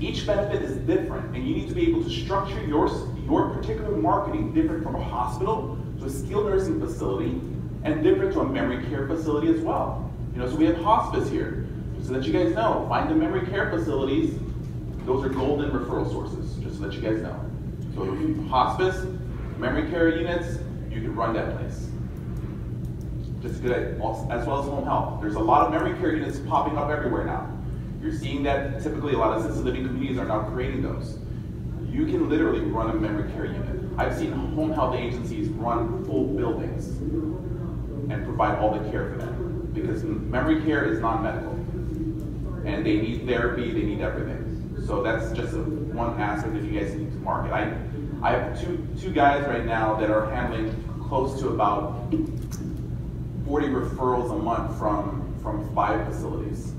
Each benefit is different, and you need to be able to structure your, your particular marketing different from a hospital to a skilled nursing facility and different to a memory care facility as well. You know, so we have hospice here, so that you guys know, find the memory care facilities, those are golden referral sources, just so that you guys know. So hospice, memory care units, you can run that place. Just good as well as home health. There's a lot of memory care units popping up everywhere now. You're seeing that typically a lot of assisted living communities are now creating those. You can literally run a memory care unit. I've seen home health agencies run full buildings and provide all the care for them because memory care is non-medical and they need therapy, they need everything. So that's just a, one aspect that you guys need to market. I, I have two, two guys right now that are handling close to about 40 referrals a month from, from five facilities